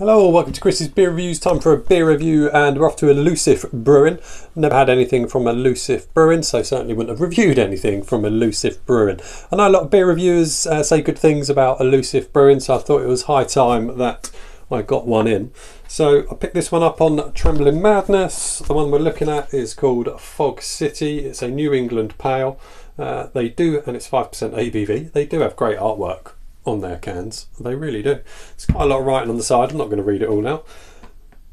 Hello, welcome to Chris's Beer Reviews. Time for a beer review, and we're off to Elusive Brewing. Never had anything from Elusive Brewing, so certainly wouldn't have reviewed anything from Elusive Brewing. I know a lot of beer reviewers uh, say good things about Elusive Brewing, so I thought it was high time that I got one in. So I picked this one up on Trembling Madness. The one we're looking at is called Fog City. It's a New England Pale. Uh, they do, and it's 5% ABV. They do have great artwork on their cans. They really do. It's quite a lot of writing on the side. I'm not going to read it all now.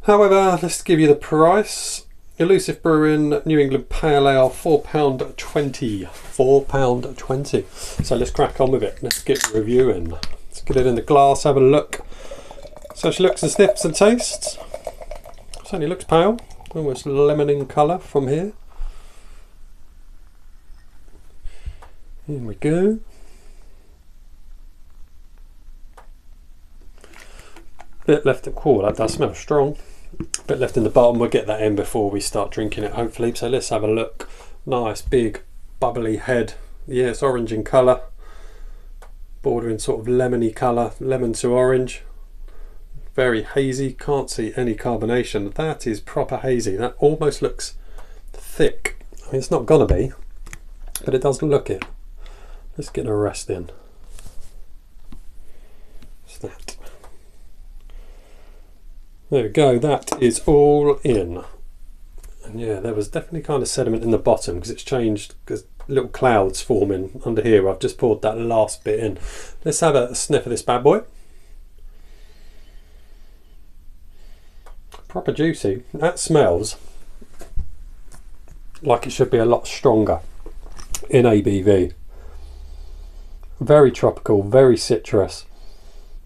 However, let's give you the price. Elusive Brewing New England Pale Ale, £4.20. £4.20. So let's crack on with it. Let's get reviewing. Let's get it in the glass, have a look. So she looks and sniffs and tastes. Certainly looks pale. Almost lemon in colour from here. Here we go. Bit left. Cool, that does smell strong. Bit left in the bottom. We'll get that in before we start drinking it, hopefully. So let's have a look. Nice, big, bubbly head. Yeah, it's orange in colour. Bordering sort of lemony colour, lemon to orange. Very hazy. Can't see any carbonation. That is proper hazy. That almost looks thick. I mean, it's not gonna be, but it does look it. Let's get a rest in. What's that? There we go, that is all in. And yeah, there was definitely kind of sediment in the bottom because it's changed, because little clouds forming under here. I've just poured that last bit in. Let's have a sniff of this bad boy. Proper juicy. That smells like it should be a lot stronger in ABV. Very tropical, very citrus.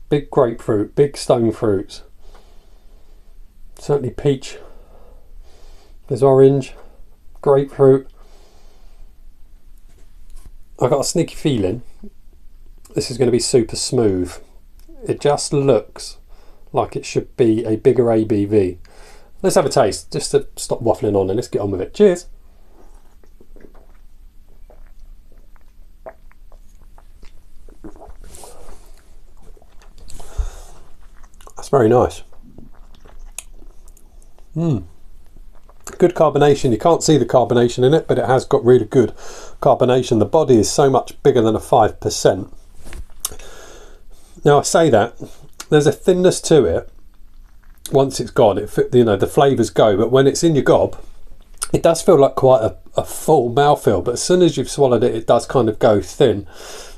Big grapefruit, big stone fruits certainly peach. There's orange, grapefruit. I got a sneaky feeling this is going to be super smooth. It just looks like it should be a bigger ABV. Let's have a taste, just to stop waffling on and let's get on with it. Cheers. That's very nice. Mm. Good carbonation. You can't see the carbonation in it, but it has got really good carbonation. The body is so much bigger than a 5%. Now I say that, there's a thinness to it. Once it's gone, it you know the flavours go, but when it's in your gob, it does feel like quite a, a full mouthfeel. But as soon as you've swallowed it, it does kind of go thin.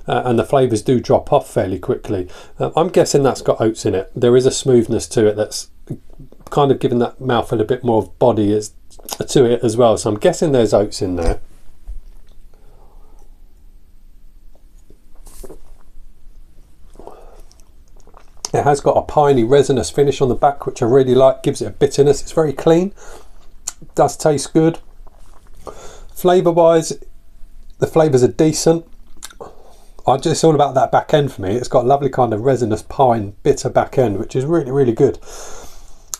Uh, and the flavours do drop off fairly quickly. Uh, I'm guessing that's got oats in it. There is a smoothness to it that's kind of giving that mouthful a little bit more of body as, to it as well. So I'm guessing there's oats in there. It has got a piney resinous finish on the back, which I really like. Gives it a bitterness. It's very clean. Does taste good. Flavour wise, the flavours are decent. I just all about that back end for me. It's got a lovely kind of resinous pine bitter back end, which is really, really good.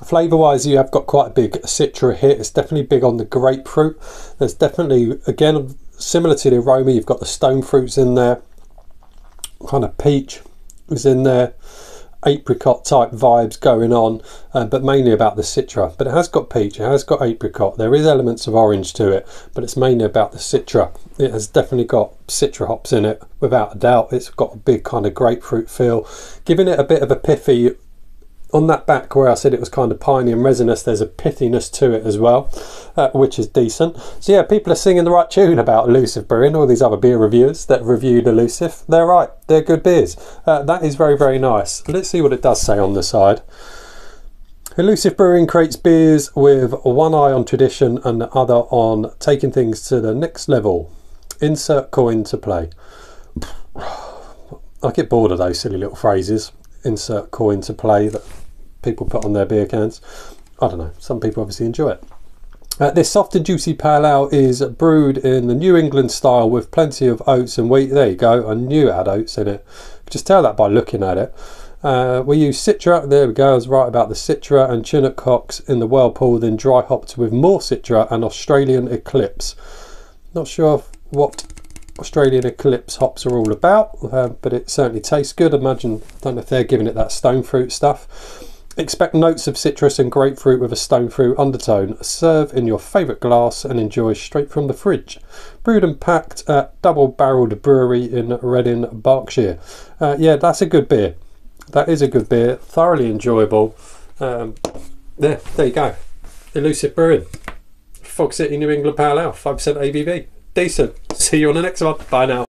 Flavour wise, you have got quite a big citra hit. It's definitely big on the grapefruit. There's definitely, again, similar to the aroma, you've got the stone fruits in there. Kind of peach is in there. Apricot type vibes going on, uh, but mainly about the citra. But it has got peach, it has got apricot. There is elements of orange to it, but it's mainly about the citra. It has definitely got citra hops in it, without a doubt. It's got a big kind of grapefruit feel, giving it a bit of a pithy on that back where I said it was kind of piney and resinous, there's a pithiness to it as well, uh, which is decent. So yeah, people are singing the right tune about Elusive Brewing, all these other beer reviewers that reviewed Elusive. They're right, they're good beers. Uh, that is very, very nice. Let's see what it does say on the side. Elusive Brewing creates beers with one eye on tradition and the other on taking things to the next level. Insert coin to play. I get bored of those silly little phrases. Insert coin to play that people put on their beer cans. I don't know, some people obviously enjoy it. Uh, this soft and juicy pale ale is brewed in the New England style with plenty of oats and wheat. There you go, I knew it had oats in it. Just tell that by looking at it. Uh, we use Citra, there we go, I was right about the Citra and Chinook hops in the whirlpool, then dry hopped with more Citra and Australian Eclipse. Not sure what Australian Eclipse hops are all about, uh, but it certainly tastes good. Imagine, don't know if they're giving it that stone fruit stuff. Expect notes of citrus and grapefruit with a stone fruit undertone. Serve in your favourite glass and enjoy straight from the fridge. Brewed and packed at Double Barreled Brewery in Reading, Berkshire. Uh, yeah, that's a good beer. That is a good beer. Thoroughly enjoyable. Um, there, there you go. Elusive Brewing. Fog City, New England Pale Ale, 5% ABV. Decent. See you on the next one. Bye now.